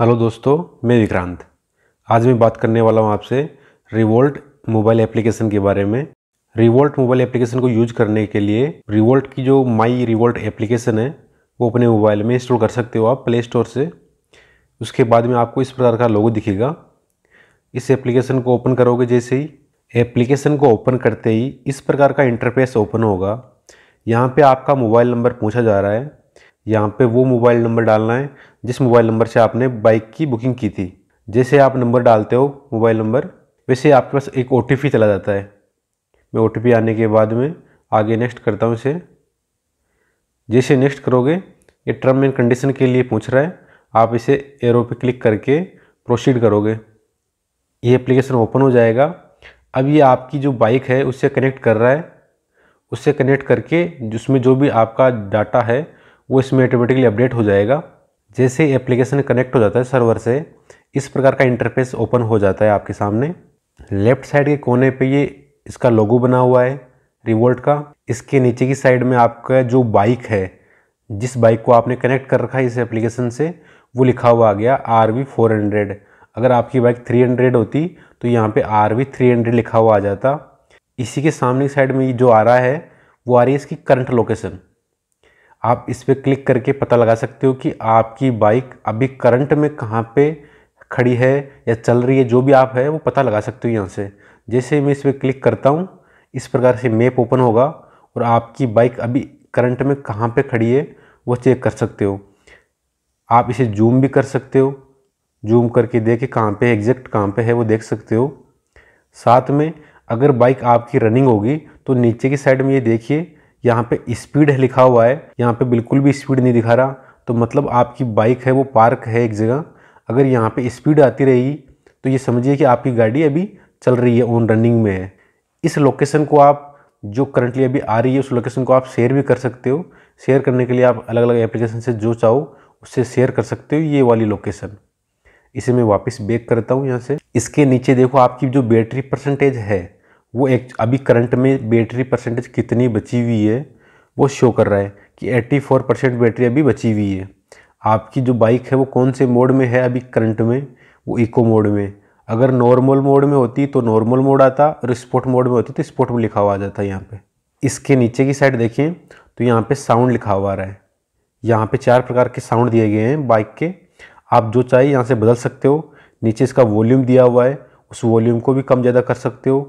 Hello दोस्तों, मैं विक्रांत। आज मैं बात करने वाला हूँ आपसे रिवोल्ट मोबाइल एप्लीकेशन के बारे में। रिवोल्ट मोबाइल एप्लीकेशन को यूज़ करने के लिए रिवोल्ट की जो माई रिवोल्ट एप्लीकेशन है, वो अपने मोबाइल में इंस्टॉल कर सकते हो आप प्ले स्टोर से। उसके बाद में आपको इस प्रकार का लोगो दिखेगा। इस एप्लीकेशन को ओपन करोगे जैसे ही। एप्लीकेशन को ओपन करते ही इस प्रकार का इंटरफेस ओपन होगा। यहाँ पे आपका मोबाइल नंबर पूछा जा रहा है। यहाँ पे वो मोबाइल नंबर डालना है जिस मोबाइल नंबर से आपने बाइक की बुकिंग की थी, जैसे आप नंबर डालते हो मोबाइल नंबर, वैसे आपके पास एक ओटीपी चला जाता है। मैं ओटीपी आने के बाद में आगे नेक्स्ट करता हूँ इसे। जैसे नेक्स्ट करोगे, ये टर्म एंड कंडीशन के लिए पूछ रहा है, आप इसे एरो पे क्लिक करके प्रोसीड करोगे। ये एप्लीकेशन ओपन हो जाएगा। अब ये आपकी जो बाइक है, उससे कनेक्ट कर रहा है। उससे कनेक्ट करके, जिसमें जो भी आपका डाटा है, वो इसमें ऑटोमेटिकली अपडेट हो जाएगा। जैसे एप्लीकेशन कनेक्ट हो जाता है सर्वर से, इस प्रकार का इंटरफेस ओपन हो जाता है आपके सामने। लेफ़्ट साइड के कोने पे ये इसका लोगो बना हुआ है रिवोल्ट का। इसके नीचे की साइड में आपका जो बाइक है, जिस बाइक को आपने कनेक्ट कर रखा है इस एप्लीकेशन से, वो लिखा हुआ आ गया आर वी फोर हंड्रेड अगर आपकी बाइक थ्री हंड्रेड होती तो यहाँ पे आर वी थ्री हंड्रेड लिखा हुआ आ जाता। इसी के सामने साइड में ये जो आ रहा है, वो आ रही है इसकी करंट लोकेशन आप इस पर क्लिक करके पता लगा सकते हो कि आपकी बाइक अभी करंट में कहाँ पे खड़ी है या चल रही है, जो भी आप है, वो पता लगा सकते हो यहाँ से। जैसे मैं इस पर क्लिक करता हूँ, इस प्रकार से मैप ओपन होगा और आपकी बाइक अभी करंट में कहाँ पे खड़ी है, वो चेक कर सकते हो। आप इसे जूम भी कर सकते हो। जूम करके देखे कहाँ पे एग्जैक्ट कहाँ पे है, वो देख सकते हो। साथ में अगर बाइक आपकी रनिंग होगी तो नीचे की साइड में ये देखिए यहाँ पे स्पीड है लिखा हुआ है। यहाँ पे बिल्कुल भी स्पीड नहीं दिखा रहा। तो मतलब आपकी बाइक है, वो पार्क है एक जगह। अगर यहाँ पे स्पीड आती रहेगी तो ये समझिए कि आपकी गाड़ी अभी चल रही है ऑन रनिंग में है। इस लोकेशन को आप, जो करंटली अभी आ रही है, उस लोकेशन को आप शेयर भी कर सकते हो। शेयर करने के लिए आप अलग अलग एप्लीकेशन से जो चाहो, उससे शेयर कर सकते हो ये वाली लोकेशन इसे मैं वापस बेक करता हूँ यहाँ से। इसके नीचे देखो, आपकी जो बैटरी परसेंटेज है वो एक, अभी करंट में बैटरी परसेंटेज कितनी बची हुई है, वो शो कर रहा है कि 84 परसेंट बैटरी अभी बची हुई है। आपकी जो बाइक है वो कौन से मोड में है अभी करंट में? वो इको मोड में। अगर नॉर्मल मोड में होती तो नॉर्मल मोड आता, और स्पोर्ट मोड में होती तो स्पोर्ट में लिखा हुआ आ जाता है यहाँ पे। इसके नीचे की साइड देखिए तो यहाँ पे साउंड लिखा हुआ आ रहा है। यहाँ पे चार प्रकार के साउंड दिए गए हैं बाइक के। आप जो चाहिए यहाँ से बदल सकते हो। नीचे इसका वॉल्यूम दिया हुआ है, उस वॉल्यूम को भी कम ज़्यादा कर सकते हो।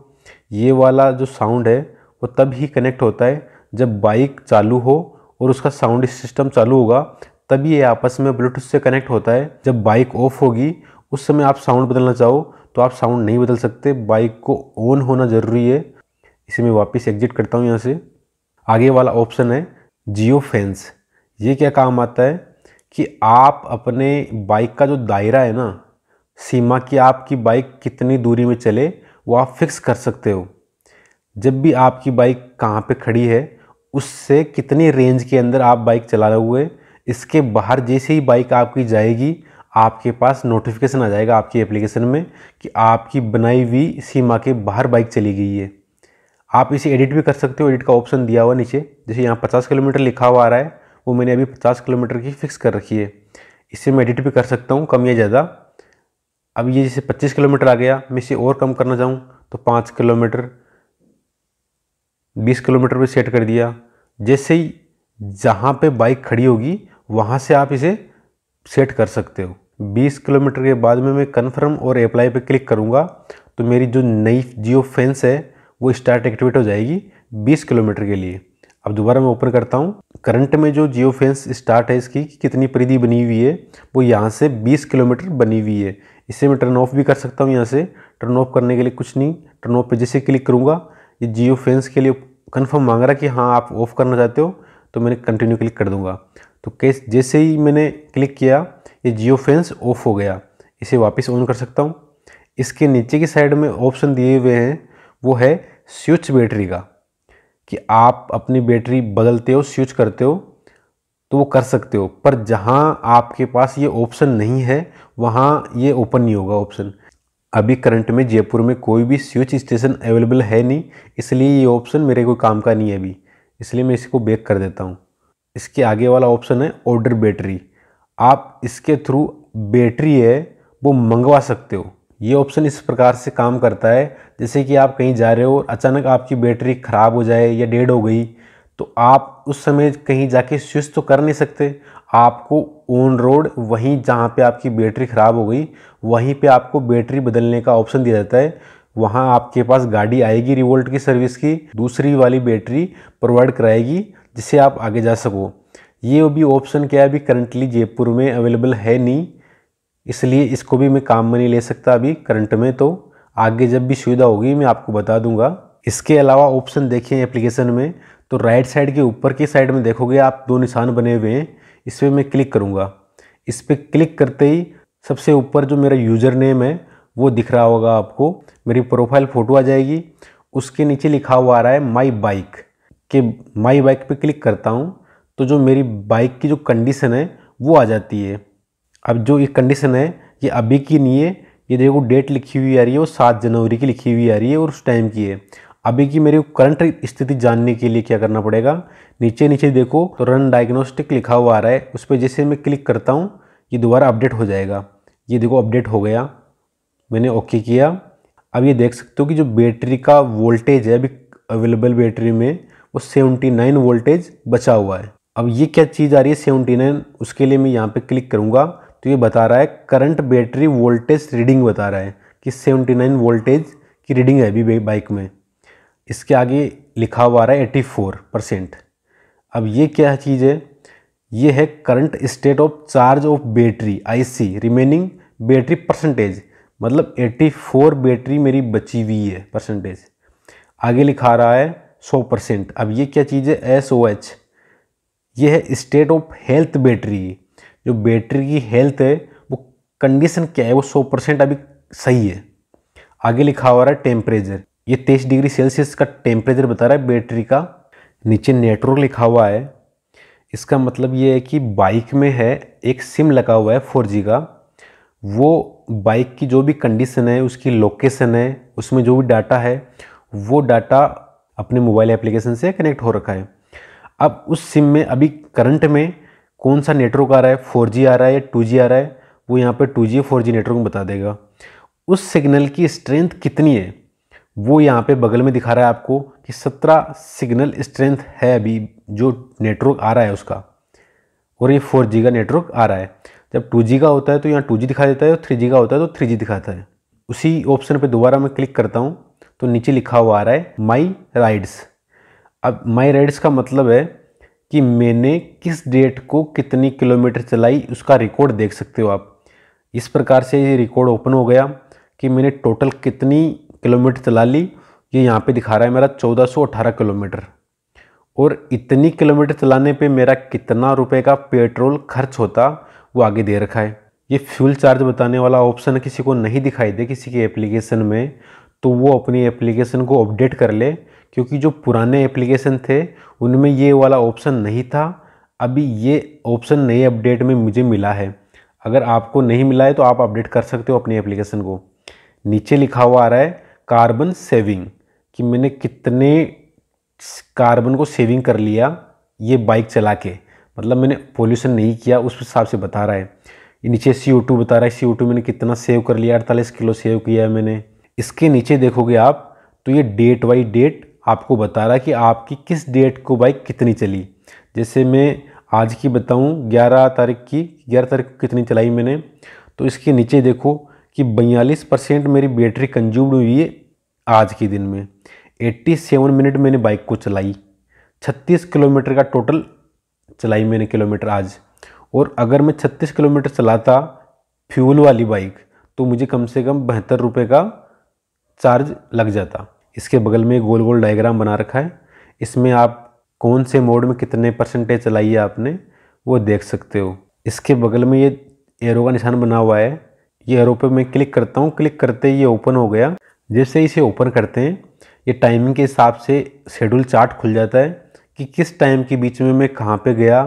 ये वाला जो साउंड है, वो तब ही कनेक्ट होता है जब बाइक चालू हो और उसका साउंड सिस्टम चालू होगा, तभी ये आपस में ब्लूटूथ से कनेक्ट होता है। जब बाइक ऑफ़ होगी, उस समय आप साउंड बदलना चाहो तो आप साउंड नहीं बदल सकते। बाइक को ऑन होना ज़रूरी है। इसे मैं वापस एग्जिट करता हूँ यहाँ से। आगे वाला ऑप्शन है जियो फैंस ये क्या काम आता है कि आप अपने बाइक का जो दायरा है ना, सीमा की आपकी बाइक कितनी दूरी में चले वो आप फिक्स कर सकते हो। जब भी आपकी बाइक कहाँ पे खड़ी है, उससे कितनी रेंज के अंदर आप बाइक चला रहे हुए इसके बाहर जैसे ही बाइक आपकी जाएगी, आपके पास नोटिफिकेशन आ जाएगा आपकी एप्लीकेशन में कि आपकी बनाई हुई सीमा के बाहर बाइक चली गई है। आप इसे एडिट भी कर सकते हो एडिट का ऑप्शन दिया हुआ नीचे, जैसे यहाँ पचास किलोमीटर लिखा हुआ आ रहा है, वो मैंने अभी पचास किलोमीटर की फिक्स कर रखी है। इससे मैं एडिट भी कर सकता हूँ, कम या ज़्यादा। अब ये जैसे पच्चीस किलोमीटर आ गया, मैं इसे और कम करना चाहूँ तो पाँच किलोमीटर, बीस किलोमीटर पे सेट कर दिया। जैसे ही जहाँ पे बाइक खड़ी होगी, वहाँ से आप इसे सेट कर सकते हो। 20 किलोमीटर के बाद में मैं कन्फर्म और अप्लाई पे क्लिक करूँगा तो मेरी जो नई जियो फेंस है, वो स्टार्ट एक्टिवेट हो जाएगी 20 किलोमीटर के लिए। अब दोबारा मैं ओपन करता हूँ। करंट में जो जियो फेंस स्टार्ट है इसकी कितनी परिधि बनी हुई है, वो यहाँ से 20 किलोमीटर बनी हुई है। इसे मैं टर्न ऑफ़ भी कर सकता हूँ यहाँ से। टर्न ऑफ़ करने के लिए कुछ नहीं। टर्न ऑफ़ पे जैसे क्लिक करूँगा, ये जियो फेंस के लिए कन्फर्म मांग रहा है कि हाँ आप ऑफ़ करना चाहते हो तो मैंने कंटिन्यू क्लिक कर दूँगा। तो केस जैसे ही मैंने क्लिक किया, ये जियो फेंस ऑफ़ हो गया। इसे वापस ऑन कर सकता हूँ। इसके नीचे की साइड में ऑप्शन दिए हुए हैं, वो है स्विच बैटरी का। कि आप अपनी बैटरी बदलते हो स्विच करते हो तो वो कर सकते हो। पर जहाँ आपके पास ये ऑप्शन नहीं है, वहाँ ये ओपन नहीं होगा ऑप्शन अभी करंट में जयपुर में कोई भी स्विच स्टेशन अवेलेबल है नहीं, इसलिए ये ऑप्शन मेरे कोई काम का नहीं है अभी। इसलिए मैं इसको बेक कर देता हूँ। इसके आगे वाला ऑप्शन है ऑर्डर बैटरी आप इसके थ्रू बैटरी है, वो मंगवा सकते हो। ये ऑप्शन इस प्रकार से काम करता है, जैसे कि आप कहीं जा रहे हो अचानक आपकी बैटरी ख़राब हो जाए या डेड हो गई तो आप उस समय कहीं जाके स्विच तो कर नहीं सकते। आपको ऑन रोड वहीं जहाँ पे आपकी बैटरी ख़राब हो गई, वहीं पे आपको बैटरी बदलने का ऑप्शन दिया जाता है। वहाँ आपके पास गाड़ी आएगी रिवोल्ट की सर्विस की, दूसरी वाली बैटरी प्रोवाइड कराएगी, जिससे आप आगे जा सको। ये भी ऑप्शन क्या है? अभी करंटली जयपुर में अवेलेबल है नहीं। इसलिए इसको भी मैं काम में नहीं ले सकता अभी करंट में तो आगे जब भी सुविधा होगी मैं आपको बता दूँगा। इसके अलावा ऑप्शन देखें एप्लीकेशन में तो राइट साइड के ऊपर की साइड में देखोगे आप दो निशान बने हुए हैं इस पर मैं क्लिक करूँगा। इस पर क्लिक करते ही सबसे ऊपर जो मेरा यूज़र नेम है, वो दिख रहा होगा आपको। मेरी प्रोफ़ाइल फ़ोटो आ जाएगी। उसके नीचे लिखा हुआ आ रहा है माई बाइक के माई बाइक पे क्लिक करता हूँ तो जो मेरी बाइक की जो कंडीशन है, वो आ जाती है। अब जो ये कंडीशन है, ये अभी की नहीं है। ये देखो डेट लिखी हुई आ रही है, वो सात जनवरी की लिखी हुई आ रही है और उस टाइम की है। अभी की मेरी करंट स्थिति जानने के लिए क्या करना पड़ेगा? नीचे नीचे देखो तो रन डायग्नोस्टिक लिखा हुआ आ रहा है, उस पर जैसे मैं क्लिक करता हूँ, ये दोबारा अपडेट हो जाएगा। ये देखो अपडेट हो गया। मैंने ओके किया। अब ये देख सकते हो कि जो बैटरी का वोल्टेज है, अभी अवेलेबल बैटरी में, वो 79 वोल्टेज बचा हुआ है। अब ये क्या चीज़ आ रही है 79 उसके लिए मैं यहाँ पे क्लिक करूँगा। तो ये बता रहा है करंट बैटरी वोल्टेज रीडिंग बता रहा है कि 79 वोल्टेज की रीडिंग है अभी बाइक में। इसके आगे लिखा हुआ रहा है एट्टी फोर परसेंट अब ये क्या चीज़? है ये है current state of charge of battery ie remaining battery percentage मतलब 84 बैटरी मेरी बची हुई है परसेंटेज आगे लिखा रहा है 100 परसेंट। अब ये क्या चीज़ है? एस ओ एच ये है स्टेट ऑफ़ हेल्थ बैटरी जो बैटरी की हेल्थ है, वो कंडीशन क्या है? वो 100 परसेंट अभी सही है। आगे लिखा हुआ है टेम्परेचर ये तेईस डिग्री सेल्सियस का टेम्परेचर बता रहा है बैटरी का, नीचे नेटवर्क लिखा हुआ है। इसका मतलब ये है कि बाइक में है, एक सिम लगा हुआ है फोर का। वो बाइक की जो भी कंडीशन है, उसकी लोकेशन है, उसमें जो भी डाटा है, वो डाटा अपने मोबाइल एप्लीकेशन से कनेक्ट हो रखा है। अब उस सिम में, अभी करंट में कौन सा नेटवर्क आ रहा है? फोर आ रहा है या टू आ रहा है? वो यहाँ पर टू जी फोर नेटवर्क बता देगा। उस सिग्नल की स्ट्रेंथ कितनी है? वो यहाँ पे बगल में दिखा रहा है आपको कि 17 सिग्नल स्ट्रेंथ है अभी जो नेटवर्क आ रहा है उसका। और ये 4G का नेटवर्क आ रहा है। जब 2G का होता है तो यहाँ 2G दिखा देता है और 3G का होता है तो 3G दिखाता है। उसी ऑप्शन पे दोबारा मैं क्लिक करता हूँ तो नीचे लिखा हुआ आ रहा है माई राइड्स अब माई राइड्स का मतलब है कि मैंने किस डेट को कितनी किलोमीटर चलाई उसका रिकॉर्ड देख सकते हो आप। इस प्रकार से ये रिकॉर्ड ओपन हो गया कि मैंने टोटल कितनी किलोमीटर चला ली ये यहाँ पे दिखा रहा है मेरा 1418 किलोमीटर। और इतनी किलोमीटर चलाने पे मेरा कितना रुपए का पेट्रोल खर्च होता, वो आगे दे रखा है। ये फ्यूल चार्ज बताने वाला ऑप्शन किसी को नहीं दिखाई दे किसी के एप्लीकेशन में तो वो अपनी एप्लीकेशन को अपडेट कर ले, क्योंकि जो पुराने एप्लीकेशन थे, उनमें ये वाला ऑप्शन नहीं था। अभी ये ऑप्शन नए अपडेट में मुझे मिला है। अगर आपको नहीं मिला है तो आप अपडेट कर सकते हो अपनी एप्लीकेशन को। नीचे लिखा हुआ आ रहा है कार्बन सेविंग कि मैंने कितने कार्बन को सेविंग कर लिया ये बाइक चला के। मतलब मैंने पोल्यूशन नहीं किया, उस हिसाब से बता रहा है। नीचे सी बता रहा है सी मैंने कितना सेव कर लिया, अड़तालीस किलो सेव किया है मैंने। इसके नीचे देखोगे आप तो ये डेट बाई डेट आपको बता रहा है कि आपकी किस डेट को बाइक कितनी चली। जैसे मैं आज की बताऊँ, ग्यारह तारीख की, ग्यारह तारीख को कितनी चलाई मैंने तो इसके नीचे देखो कि बयालीस परसेंट मेरी बैटरी कंज्यूम्ड हुई है। आज के दिन में। 87 मिनट मैंने बाइक को चलाई। 36 किलोमीटर का टोटल चलाई मैंने किलोमीटर आज। और अगर मैं 36 किलोमीटर चलाता फ्यूल वाली बाइक तो मुझे कम से कम बहत्तर रुपये का चार्ज लग जाता। इसके बगल में गोल गोल डायग्राम बना रखा है। इसमें आप कौन से मोड में कितने परसेंटेज चलाई है आपने, वो देख सकते हो। इसके बगल में ये एरो का निशान बना हुआ है। ये एरो पे मैं क्लिक करता हूँ। क्लिक करते ही ये ओपन हो गया। जैसे इसे ओपन करते हैं, ये टाइमिंग के हिसाब से शेड्यूल चार्ट खुल जाता है कि किस टाइम के बीच में मैं कहाँ पे गया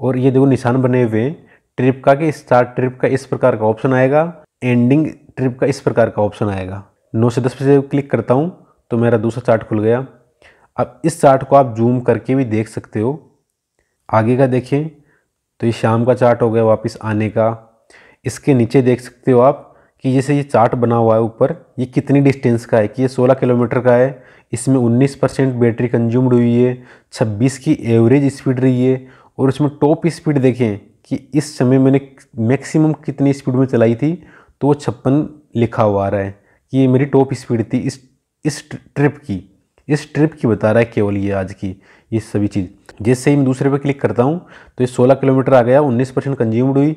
और ये देखो निशान बने हुए हैं। ट्रिप का कि स्टार्ट ट्रिप का इस प्रकार का ऑप्शन आएगा एंडिंग ट्रिप का इस प्रकार का ऑप्शन आएगा। नौ से दस पे क्लिक करता हूँ तो मेरा दूसरा चार्ट खुल गया। अब इस चार्ट को आप जूम करके भी देख सकते हो। आगे का देखें तो ये शाम का चार्ट हो गया वापस आने का। इसके नीचे देख सकते हो आप कि जैसे ये चार्ट बना हुआ है ऊपर, ये कितनी डिस्टेंस का है, कि ये 16 किलोमीटर का है, इसमें 19 परसेंट बैटरी कंज्यूम्ड हुई है 26 की एवरेज स्पीड रही है, और उसमें टॉप स्पीड देखें कि इस समय मैंने मैक्सिमम कितनी स्पीड में चलाई थी तो वो छप्पन लिखा हुआ आ रहा है कि ये मेरी टॉप स्पीड थी इस इस ट्रिप की। इस ट्रिप की बता रहा है केवल ये आज की, ये सभी चीज़। जैसे ही मैं दूसरे पे क्लिक करता हूँ तो ये 16 किलोमीटर आ गया 19 परसेंट कंज्यूम्ड हुई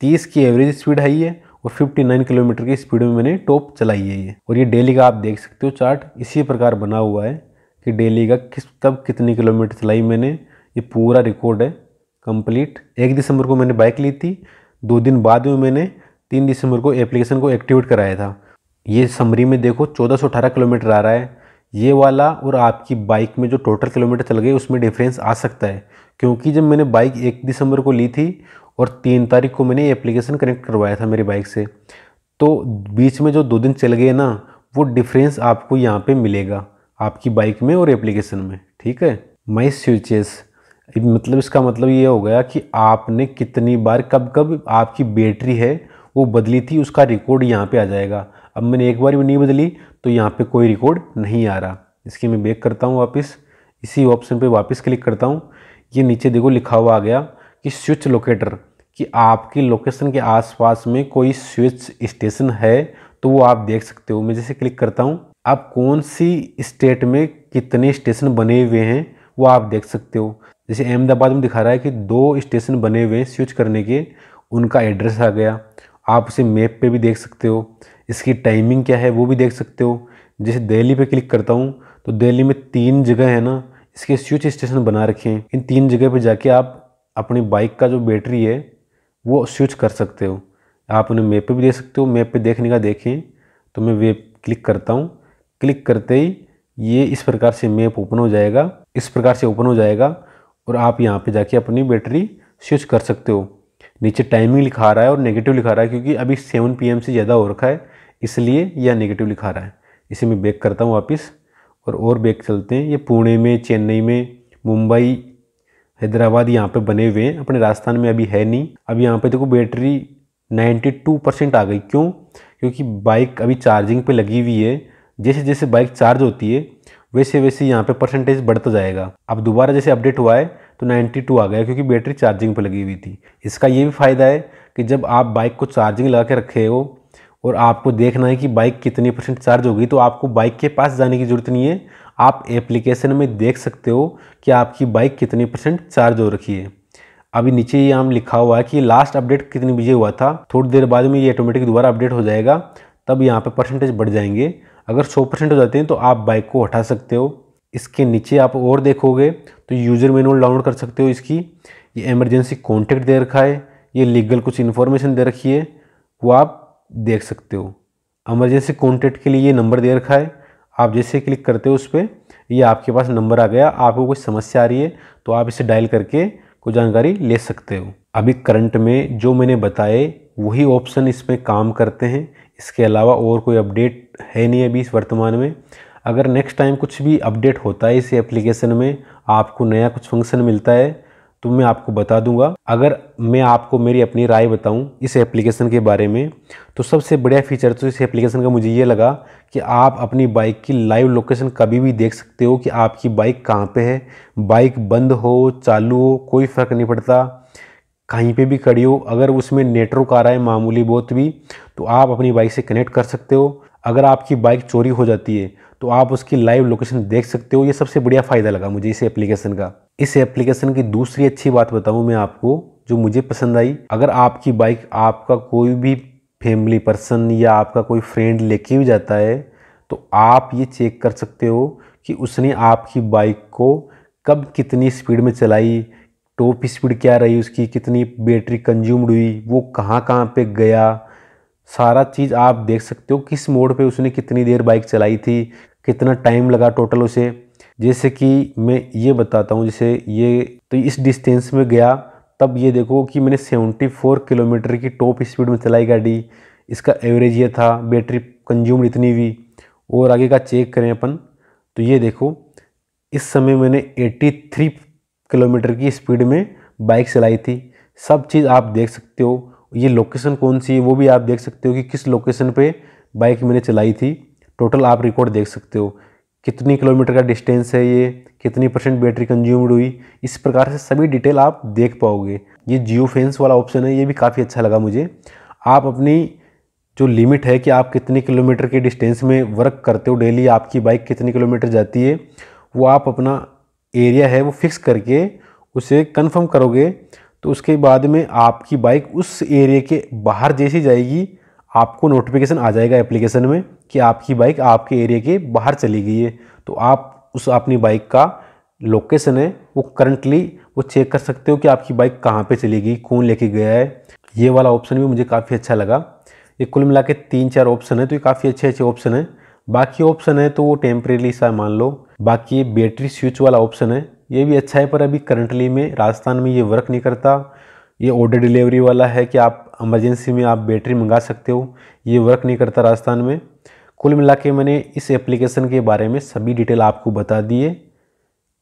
30 की एवरेज स्पीड आई है और 59 किलोमीटर की स्पीड में मैंने टॉप चलाई है ये। और ये डेली का आप देख सकते हो चार्ट, इसी प्रकार बना हुआ है कि डेली का किस कब कितनी किलोमीटर चलाई मैंने, ये पूरा रिकॉर्ड है, कंप्लीट। एक दिसंबर को मैंने बाइक ली थी, दो दिन बाद में मैंने तीन दिसंबर को एप्लीकेशन को एक्टिवेट कराया था। ये समरी में देखो, चौदह किलोमीटर आ रहा है। ये वाला और आपकी बाइक में जो टोटल किलोमीटर चल गए, उसमें डिफरेंस आ सकता है। क्योंकि जब मैंने बाइक एक दिसंबर को ली थी और तीन तारीख को मैंने एप्लीकेशन कनेक्ट करवाया था मेरी बाइक से। तो बीच में जो दो दिन चल गए ना, वो डिफरेंस आपको यहाँ पे मिलेगा, आपकी बाइक में और एप्लीकेशन में, ठीक है? माई स्विचेस मतलब इसका मतलब ये हो गया कि आपने कितनी बार कब कब आपकी बैटरी है, वो बदली थी, उसका रिकॉर्ड यहाँ पे आ जाएगा। अब मैंने एक बार भी नहीं बदली तो यहाँ पे कोई रिकॉर्ड नहीं आ रहा। इसकी मैं बेक करता हूँ वापस, इसी ऑप्शन पे वापस क्लिक करता हूँ। ये नीचे देखो लिखा हुआ आ गया। कि स्विच लोकेटर, कि आपकी लोकेशन के आसपास में कोई स्विच स्टेशन है तो वो आप देख सकते हो। मैं जैसे क्लिक करता हूँ, आप कौन सी स्टेट में कितने स्टेशन बने हुए हैं, वो आप देख सकते हो। जैसे अहमदाबाद में दिखा रहा है कि दो स्टेशन बने हुए हैं स्विच करने के, उनका एड्रेस आ गया। आप उसे मैप पे भी देख सकते हो। इसकी टाइमिंग क्या है, वो भी देख सकते हो। जैसे दिल्ली पे क्लिक करता हूँ तो दिल्ली में तीन जगह है ना, इसके स्विच स्टेशन बना रखे हैं। इन तीन जगह पे जाके आप अपनी बाइक का जो बैटरी है, वो स्विच कर सकते हो। आप उन्हें मैप पे भी देख सकते हो। मैप पे देखने का देखें तो मैं वे क्लिक करता हूँ। क्लिक करते ही ये इस प्रकार से मैप ओपन हो जाएगा। इस प्रकार से ओपन हो जाएगा और आप यहाँ पे जाके अपनी बैटरी स्विच कर सकते हो। नीचे टाइमिंग लिखा रहा है और नेगेटिव लिखा रहा है क्योंकि अभी सेवन पी से ज़्यादा हो रखा है, इसलिए यह नेगेटिव लिखा रहा है। इसे मैं बैक करता हूँ वापस और और बैक चलते हैं। ये पुणे में, चेन्नई में, मुंबई हैदराबाद यहाँ पे बने हुए हैं। अपने राजस्थान में अभी है नहीं। अब यहाँ पे देखो बैटरी 92 परसेंट आ गई। क्यों? क्योंकि बाइक अभी चार्जिंग पे लगी हुई है। जैसे जैसे बाइक चार्ज होती है, वैसे वैसे यहाँ पे परसेंटेज बढ़ता जाएगा। अब दोबारा जैसे अपडेट हुआ है तो 92 आ गया, क्योंकि बैटरी चार्जिंग पे लगी हुई थी। इसका ये भी फ़ायदा है कि जब आप बाइक को चार्जिंग लगा के रखे हो और आपको देखना है कि बाइक कितनी परसेंट चार्ज होगी तो आपको बाइक के पास जाने की ज़रूरत नहीं है। आप एप्लीकेशन में देख सकते हो कि आपकी बाइक कितनी परसेंट चार्ज हो रखी है। अभी नीचे ये हम लिखा हुआ है कि लास्ट अपडेट कितनी बजे हुआ था, थोड़ी देर बाद में ये ऑटोमेटिक दोबारा अपडेट हो जाएगा, तब यहाँ पे परसेंटेज बढ़ जाएँगे। अगर 100 परसेंट हो जाते हैं तो आप बाइक को हटा सकते हो। इसके नीचे आप और देखोगे तो यूज़र मैनुअल डाउनलोड कर सकते हो इसकी। ये एमरजेंसी कॉन्टेक्ट दे रखा है, ये लीगल कुछ इन्फॉर्मेशन दे रखी है। वो आप देख सकते हो। एमरजेंसी कॉन्टेक्ट के लिए ये नंबर दे रखा है। आप जैसे क्लिक करते हो उस पर ये आपके पास नंबर आ गया। आपको कोई समस्या आ रही है तो आप इसे डायल करके कोई जानकारी ले सकते हो। अभी करंट में जो मैंने बताए, वही ऑप्शन इसमें काम करते हैं। इसके अलावा और कोई अपडेट है नहीं अभी इस वर्तमान में। अगर नेक्स्ट टाइम कुछ भी अपडेट होता है इस एप्लीकेशन में, आपको नया कुछ फ़ंक्शन मिलता है तो मैं आपको बता दूँगा। अगर मैं आपको मेरी अपनी राय बताऊँ इस एप्लीकेशन के बारे में तो सबसे बढ़िया फीचर तो इस एप्लीकेशन का मुझे ये लगा कि आप अपनी बाइक की लाइव लोकेशन कभी भी देख सकते हो कि आपकी बाइक कहाँ पे है। बाइक बंद हो, चालू हो, कोई फ़र्क नहीं पड़ता। कहीं पे भी खड़ी हो, अगर उसमें नेटवर्क आ रहा है, मामूली बहुत भी तो आप अपनी बाइक से कनेक्ट कर सकते हो। अगर आपकी बाइक चोरी हो जाती है तो आप उसकी लाइव लोकेशन देख सकते हो। ये सबसे बढ़िया फ़ायदा लगा मुझे इस एप्लीकेशन का। इस एप्लीकेशन की दूसरी अच्छी बात बताऊँ मैं आपको, जो मुझे पसंद आई। अगर आपकी बाइक आपका कोई भी फैमिली पर्सन या आपका कोई फ्रेंड लेके भी जाता है तो आप ये चेक कर सकते हो कि उसने आपकी बाइक को कब कितनी स्पीड में चलाई टॉप स्पीड क्या रही उसकी, कितनी बैटरी कंज्यूम्ड हुई, वो कहाँ कहाँ पे गया सारा चीज़ आप देख सकते हो किस मोड पे उसने कितनी देर बाइक चलाई थी, कितना टाइम लगा टोटल उसे। जैसे कि मैं ये बताता हूँ, जैसे ये तो इस डिस्टेंस में गया, तब ये देखो कि मैंने 74 किलोमीटर की टॉप स्पीड में चलाई गाड़ी। इसका एवरेज ये था, बैटरी कंज्यूम इतनी हुई। और आगे का चेक करें अपन तो ये देखो, इस समय मैंने 83 किलोमीटर की स्पीड में बाइक चलाई थी। सब चीज़ आप देख सकते हो ये लोकेशन कौन सी है, वो भी आप देख सकते हो कि किस लोकेशन पे बाइक मैंने चलाई थी। टोटल आप रिकॉर्ड देख सकते हो। कितनी किलोमीटर का डिस्टेंस है ये, कितनी परसेंट बैटरी कंज्यूम्ड हुई, इस प्रकार से सभी डिटेल आप देख पाओगे। ये जियो फेंस वाला ऑप्शन है, ये भी काफ़ी अच्छा लगा मुझे। आप अपनी जो लिमिट है कि आप कितने किलोमीटर के डिस्टेंस में वर्क करते हो डेली आपकी बाइक कितनी किलोमीटर जाती है, वो आप अपना एरिया है वो फिक्स करके उसे कंफर्म करोगे। तो उसके बाद में आपकी बाइक उस एरिया के बाहर जैसी जाएगी, आपको नोटिफिकेशन आ जाएगा एप्लीकेशन में कि आपकी बाइक आपके एरिया के बाहर चली गई है। तो आप उस अपनी बाइक का लोकेशन है, वो करंटली वो चेक कर सकते हो कि आपकी बाइक कहाँ पे चली गई, कौन लेके गया है। ये वाला ऑप्शन भी मुझे काफ़ी अच्छा लगा। ये कुल मिला के तीन चार ऑप्शन है तो ये काफ़ी अच्छे अच्छे ऑप्शन है। बाकी ऑप्शन है तो वो टेम्परेली सा मान लो। बाकी ये बैटरी स्विच वाला ऑप्शन है ये भी अच्छा है, पर अभी करंटली में राजस्थान में ये वर्क नहीं करता। ये ऑर्डर डिलीवरी वाला है कि आप इमरजेंसी में आप बैटरी मंगा सकते हो। ये वर्क नहीं करता राजस्थान में। कुल मिला के मैंने इस एप्लीकेशन के बारे में सभी डिटेल आपको बता दिए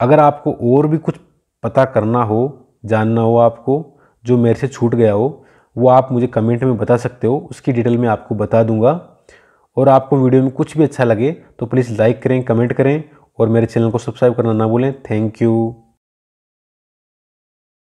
अगर आपको और भी कुछ पता करना हो, जानना हो आपको, जो मेरे से छूट गया हो, वो आप मुझे कमेंट में बता सकते हो। उसकी डिटेल मैं आपको बता दूँगा। और आपको वीडियो में कुछ भी अच्छा लगे तो प्लीज़ लाइक करें कमेंट करें। और मेरे चैनल को सब्सक्राइब करना ना भूलें। Thank you.